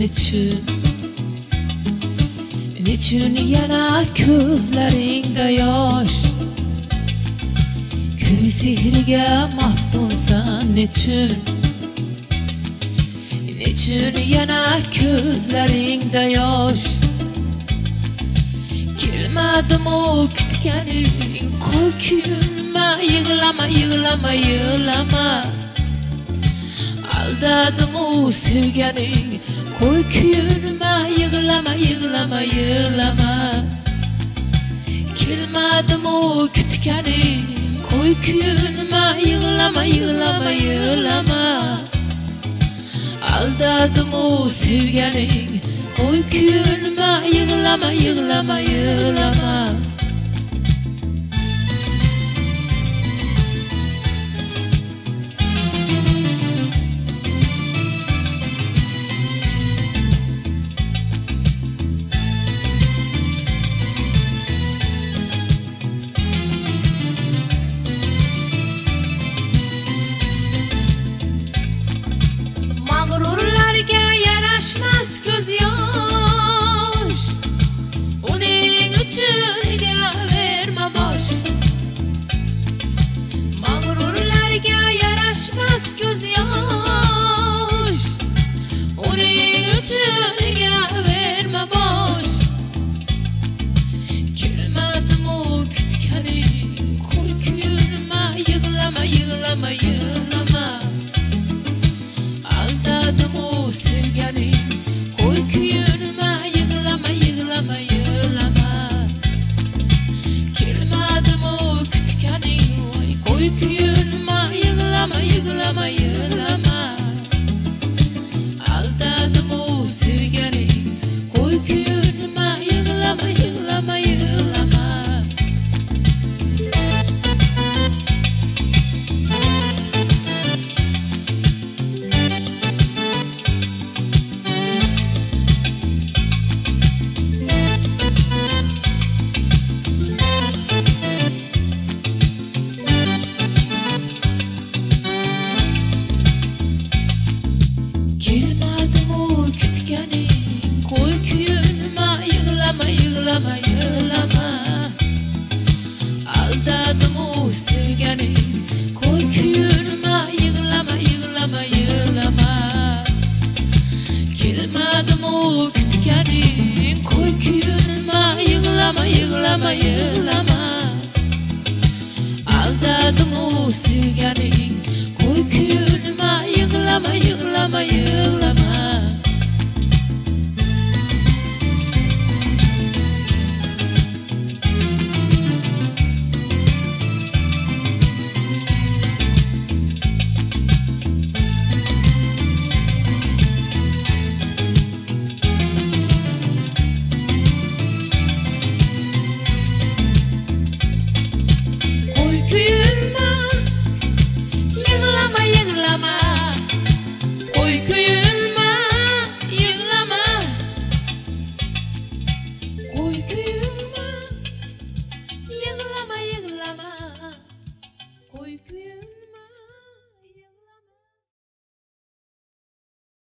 niçin Niçin yana gözlerinde yaş? Köy sihriga maftunsan niçin Niçin yana gözlerinde yaş? Kelmedim o kütkenin Koy kuyunma yığlama yığlama yığlama Aldadım o sevgenin Koy kuyunma yığlama yığlama yığlama. Kelmedim o kütkenin Koy kuyunma yığlama yığlama yığlama. Aldadım o sevgenin Koy kuyunma yığlama yığlama yığlama